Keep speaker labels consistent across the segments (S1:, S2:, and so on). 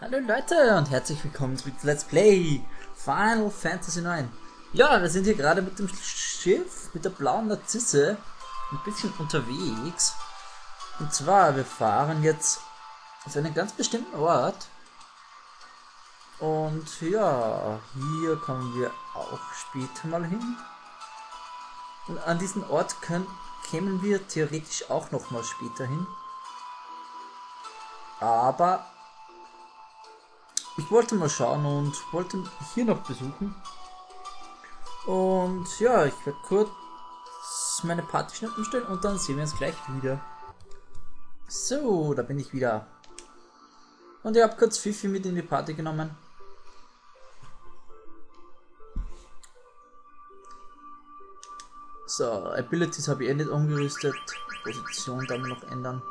S1: Hallo Leute und herzlich willkommen zu Let's Play Final Fantasy 9. Ja, wir sind hier gerade mit dem Schiff, mit der blauen Narzisse, ein bisschen unterwegs. Und zwar, wir fahren jetzt auf einen ganz bestimmten Ort. Und ja, hier kommen wir auch später mal hin. Und an diesen Ort können, kämen wir theoretisch auch noch mal später hin. Aber ich wollte mal schauen und wollte hier noch besuchen. Und ja, ich werde kurz meine Party schnell umstellen und dann sehen wir uns gleich wieder. So, da bin ich wieder. Und ich habe kurz Fifi mit in die Party genommen. So, Abilities habe ich eh nicht umgerüstet. Position dann noch ändern.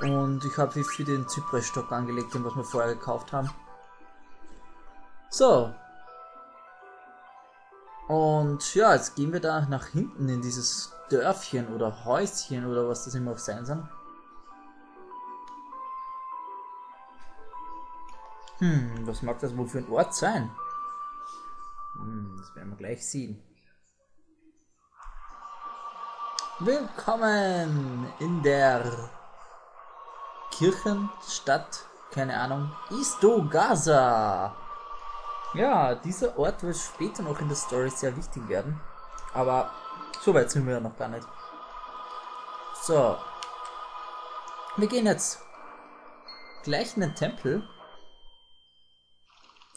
S1: Und ich habe für den Zypress-Stock angelegt, den was wir vorher gekauft haben. So. Und ja, jetzt gehen wir da nach hinten in dieses Dörfchen oder Häuschen oder was das immer auch sein soll. Hm, was mag das wohl für ein Ort sein? Hm, das werden wir gleich sehen. Willkommen in der Kirchenstadt, keine Ahnung, Isto Gaza. Ja, dieser Ort wird später noch in der Story sehr wichtig werden. Aber so weit sind wir ja noch gar nicht. So. Wir gehen jetzt gleich in den Tempel.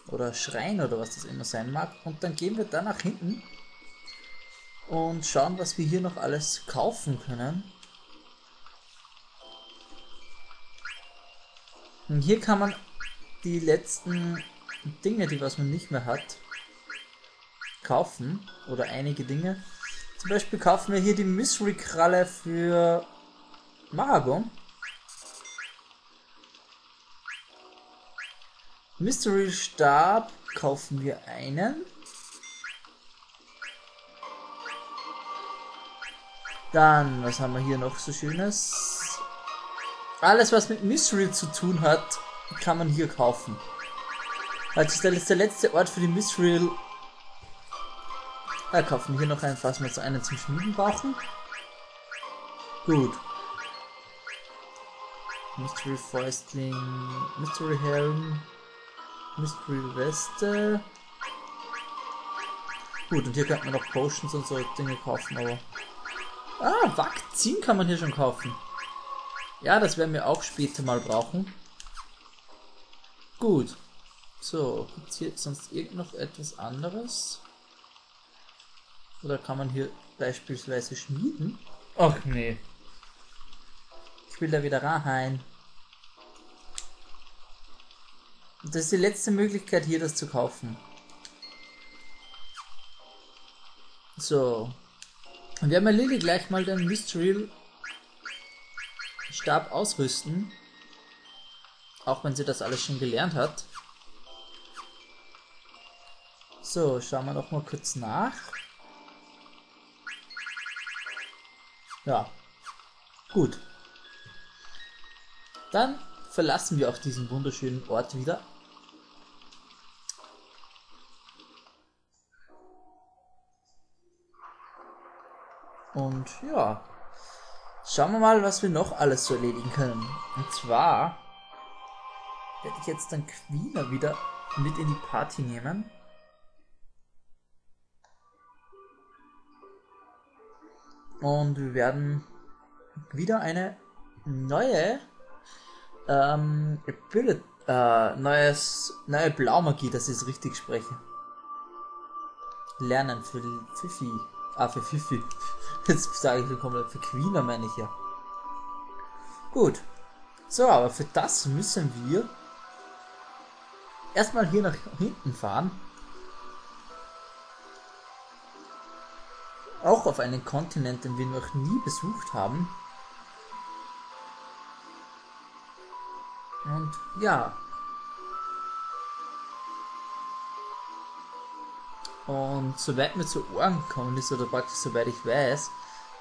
S1: Oder Schrein oder was das immer sein mag. Und dann gehen wir da nach hinten. Und schauen, was wir hier noch alles kaufen können. Und hier kann man die letzten Dinge, die was man nicht mehr hat, kaufen. Oder einige Dinge. Zum Beispiel kaufen wir hier die Mystery-Kralle für Maragon. Mystery Stab kaufen wir einen. Dann, was haben wir hier noch so schönes? Alles, was mit Mystery zu tun hat, kann man hier kaufen. Also das ist der letzte Ort für die Mystery. Da kaufen wir hier noch einen, falls wir so einen zum Schmieden brauchen. Gut. Mystery Fäustling, Mystery Helm, Mystery Weste. Gut, und hier könnte man noch Potions und so Dinge kaufen, aber... Ah, Vakzin kann man hier schon kaufen. Ja, das werden wir auch später mal brauchen. Gut. So, gibt es hier sonst irgend noch etwas anderes? Oder kann man hier beispielsweise schmieden? Ach nee. Ich will da wieder rein. Das ist die letzte Möglichkeit hier das zu kaufen. So. Und wir haben ja Lilly gleich mal den Mystery Stab ausrüsten. Auch wenn sie das alles schon gelernt hat. So, schauen wir noch mal kurz nach. Ja. Gut. Dann verlassen wir auch diesen wunderschönen Ort wieder. Und ja, Schauen wir mal, was wir noch alles so erledigen können. Und zwar werde ich jetzt dann Queener wieder mit in die Party nehmen. Und wir werden wieder eine neue ähm, Ability, äh, neues, neue Blaumagie, dass ich es richtig spreche. Lernen für Fifi. Ah, für Fifi. Jetzt sage ich komplett für Queener, meine ich ja. Gut. So, aber für das müssen wir erstmal hier nach hinten fahren. Auch auf einen Kontinent, den wir noch nie besucht haben. Und ja, Und soweit mir zu Ohren gekommen ist, oder praktisch soweit ich weiß,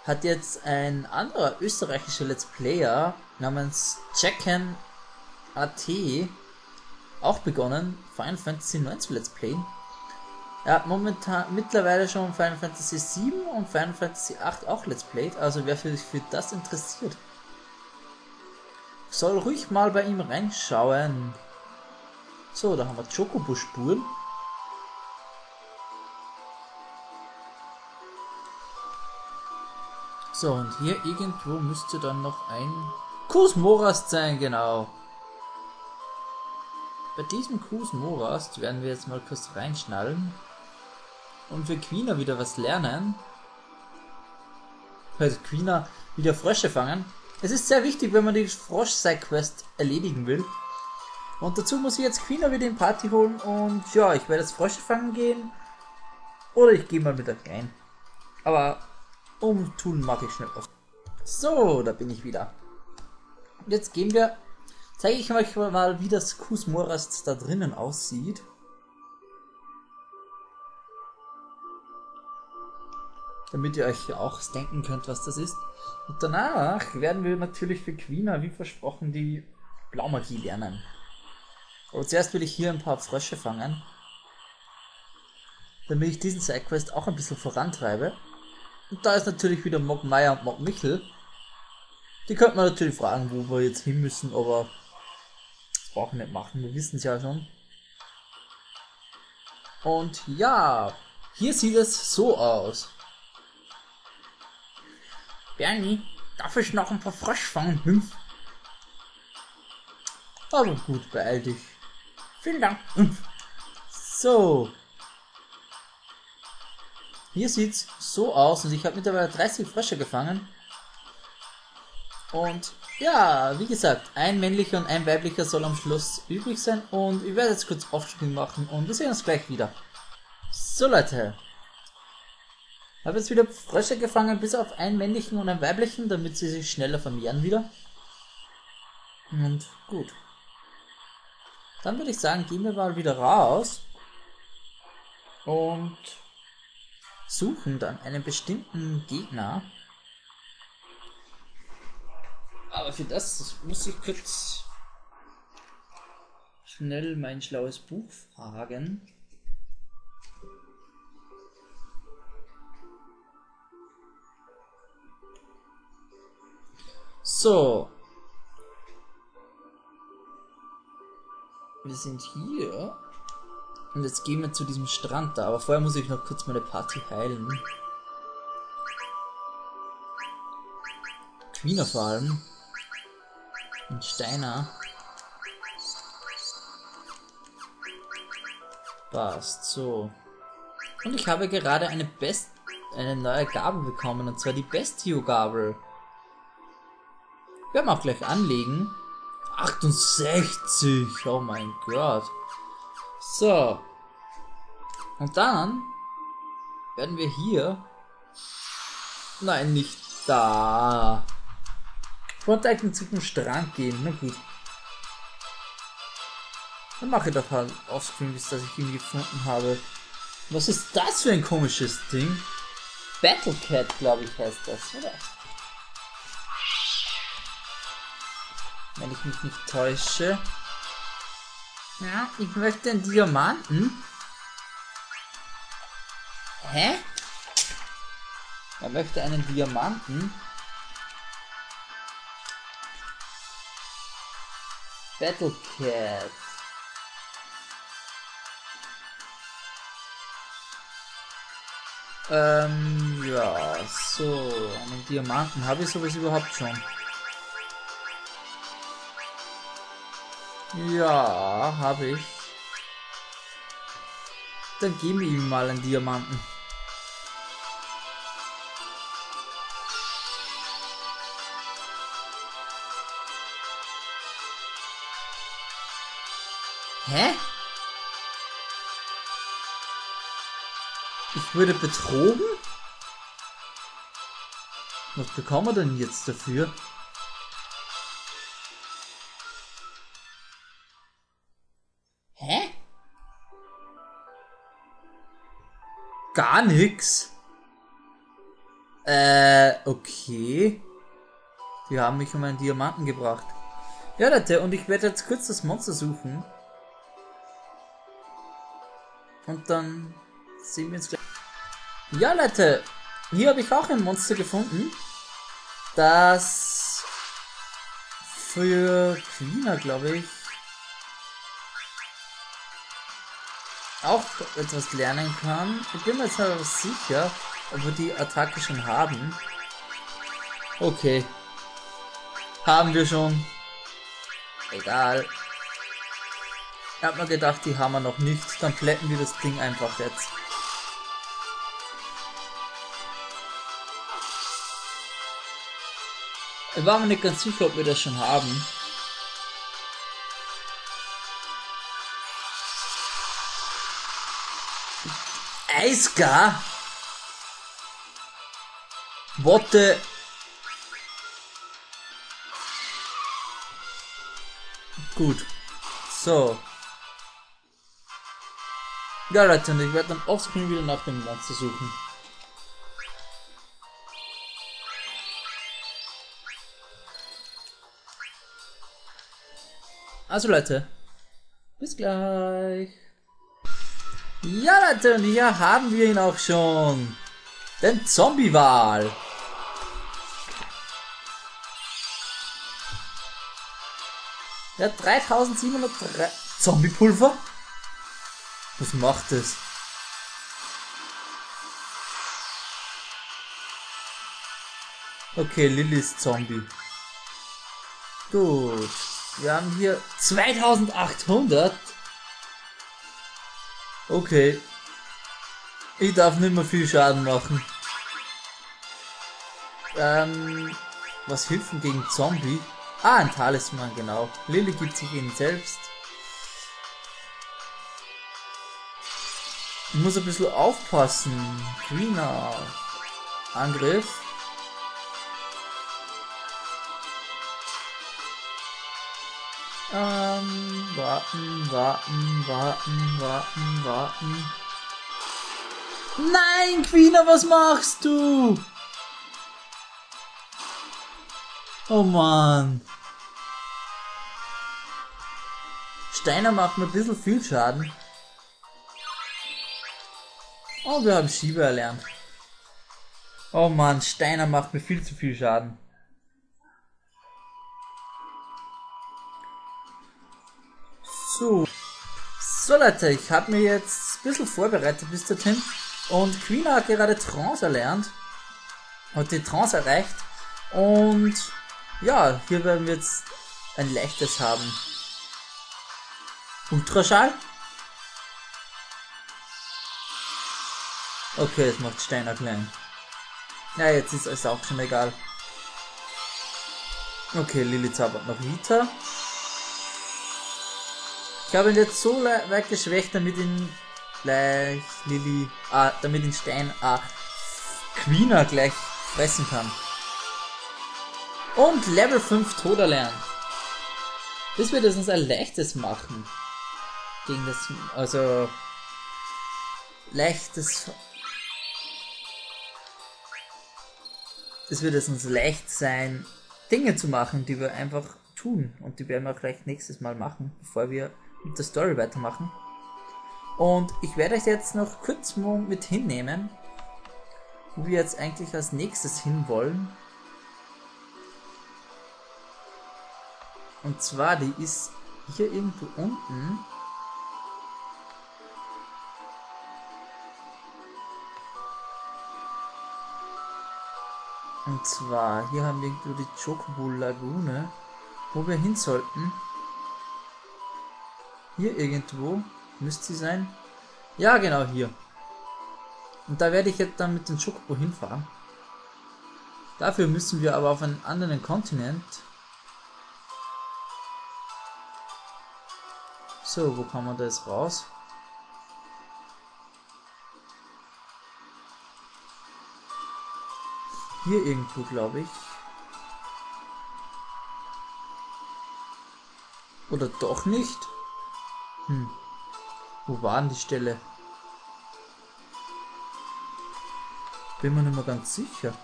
S1: hat jetzt ein anderer österreichischer Let's Player namens Jacken AT auch begonnen, Final Fantasy 9 zu Let's Playen. Er hat momentan mittlerweile schon Final Fantasy 7 und Final Fantasy 8 auch Let's Played, also wer sich für das interessiert, soll ruhig mal bei ihm reinschauen. So, da haben wir Chocobo-Spuren. So, und hier irgendwo müsste dann noch ein Kusmorast sein, genau. Bei diesem Kusmorast werden wir jetzt mal kurz reinschnallen und für Quina wieder was lernen. Also Quina wieder Frösche fangen. Es ist sehr wichtig, wenn man die Frosch-Side-Quest erledigen will. Und dazu muss ich jetzt Quina wieder in Party holen und ja, ich werde jetzt Frösche fangen gehen. Oder ich gehe mal mit rein. Aber umtun mache ich schnell auf. So, da bin ich wieder. Jetzt gehen wir, zeige ich euch mal, wie das Kusmorast da drinnen aussieht. damit ihr euch auch denken könnt, was das ist. Und danach werden wir natürlich für Quina, wie versprochen, die Blaumagie lernen. Aber zuerst will ich hier ein paar Frösche fangen, damit ich diesen Sidequest auch ein bisschen vorantreibe. Und da ist natürlich wieder Mock Meier und Mock Michel. Die könnte man natürlich fragen, wo wir jetzt hin müssen, aber das brauchen wir nicht machen, wir wissen es ja schon. Und ja, hier sieht es so aus. Bernie, darf ich noch ein paar Frosch fangen? Hm? Aber gut, beeil dich. Vielen Dank. Hm. So. Hier sieht's so aus und ich habe mittlerweile 30 Frösche gefangen. Und ja, wie gesagt, ein männlicher und ein weiblicher soll am Schluss übrig sein. Und ich werde jetzt kurz Aufspielen machen und wir sehen uns gleich wieder. So Leute, habe jetzt wieder Frösche gefangen, bis auf einen männlichen und einen weiblichen, damit sie sich schneller vermehren wieder. Und gut. Dann würde ich sagen, gehen wir mal wieder raus und suchen dann einen bestimmten Gegner. Aber für das muss ich kurz schnell mein schlaues Buch fragen. So. Wir sind hier. Und jetzt gehen wir zu diesem Strand da. Aber vorher muss ich noch kurz meine Party heilen. Queener vor allem. Und Steiner. Passt, so. Und ich habe gerade eine Best eine neue Gabel bekommen, und zwar die Bestio-Gabel. Werden wir auch gleich anlegen. 68, oh mein Gott. So. Und dann werden wir hier... Nein, nicht da. Wollte eigentlich zum Strand gehen, na gut. Dann mache ich doch halt offscreen, bis dass ich ihn gefunden habe. Was ist das für ein komisches Ding? Battlecat, glaube ich, heißt das, oder? wenn ich mich nicht täusche. Ja, ich möchte einen Diamanten. Hä? Er möchte einen Diamanten. Battlecat. Ähm, ja, so, einen Diamanten habe ich sowas überhaupt schon. Ja, habe ich. Dann geben wir ihm mal einen Diamanten. Hä? Ich wurde betrogen? Was bekommen wir denn jetzt dafür? Gar nix. Äh, okay. Die haben mich um einen Diamanten gebracht. Ja, Leute, und ich werde jetzt kurz das Monster suchen. Und dann sehen wir uns gleich. Ja, Leute, hier habe ich auch ein Monster gefunden, das für Queener, glaube ich, auch etwas lernen kann. Ich bin mir jetzt aber sicher, ob wir die Attacke schon haben. Okay. Haben wir schon. Egal. Ich hab mir gedacht, die haben wir noch nicht. Dann plätten wir das Ding einfach jetzt. Ich war mir nicht ganz sicher, ob wir das schon haben. Eiska? What the... Gut. So. Ja Leute, ich werde dann offscreen wieder nach dem Monster suchen. Also Leute, bis gleich. Ja Leute, und hier haben wir ihn auch schon. Den Zombie-Wal. Der hat 3703 Zombie-Pulver? Was macht das? Okay, Lilly ist Zombie. Gut. Wir haben hier 2800. Okay. Ich darf nicht mehr viel Schaden machen. Ähm, was hilft denn gegen Zombie? Ah, ein Talisman, genau. Lilly gibt sich ihn selbst. Ich muss ein bisschen aufpassen. Greener. Angriff. Ähm, warten, warten, warten, warten, warten. Nein, Queener, was machst du? Oh Mann. Steiner macht mir ein bisschen viel Schaden. Oh, wir haben Schieber erlernt. Oh Mann, Steiner macht mir viel zu viel Schaden. So. So Leute, ich habe mir jetzt ein bisschen vorbereitet bis dorthin. Und Queen hat gerade Trance erlernt. Hat die Trance erreicht. Und ja, hier werden wir jetzt ein leichtes haben. Ultraschall? Okay, es macht Steiner klein. Ja, jetzt ist es auch schon egal. Okay, Lilly zaubert noch Vita. Ich habe ihn jetzt so weit geschwächt, damit ihn gleich Lilly, ah, damit ihn Stein, ah, Queener gleich fressen kann. Und Level 5 Tod erlernen. Das wird es uns ein leichtes machen. Gegen das, also, leichtes, es wird es uns leicht sein, Dinge zu machen, die wir einfach tun. Und die werden wir gleich nächstes Mal machen, bevor wir mit der Story weitermachen. Und ich werde euch jetzt noch kurz mit hinnehmen, wo wir jetzt eigentlich als nächstes hinwollen. Und zwar, die ist hier irgendwo unten. Und zwar, hier haben wir irgendwo die Chocobo Lagune, wo wir hin sollten. Hier irgendwo müsste sie sein. Ja, genau hier. Und da werde ich jetzt dann mit dem Chocobo hinfahren. Dafür müssen wir aber auf einen anderen Kontinent. So, wo kann man da jetzt raus? Hier irgendwo, glaube ich. Oder doch nicht? Hm. Wo war denn die Stelle? Bin mir nicht mehr ganz sicher.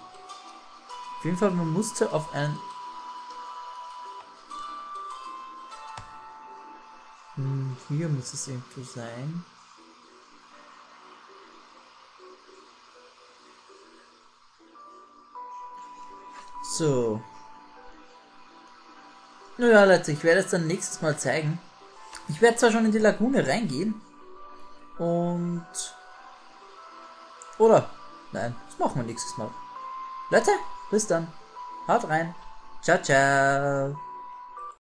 S1: Auf jeden Fall, man musste auf einen... Hm, hier muss es irgendwo sein. So. Naja, Leute, ich werde es dann nächstes Mal zeigen. Ich werde zwar schon in die Lagune reingehen. Und... Oder? Nein, das machen wir nächstes Mal. Leute, bis dann. Haut rein. Ciao, ciao.